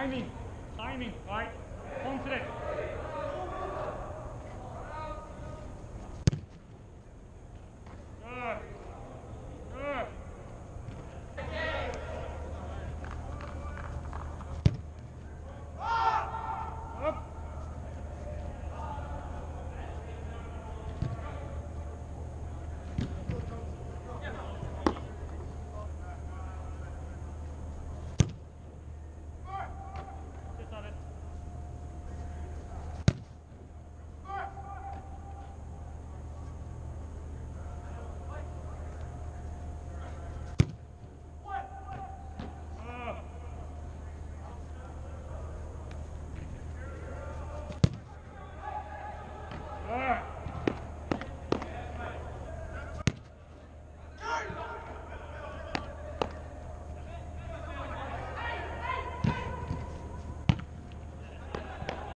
Timing. Timing. Right. Confident. All right.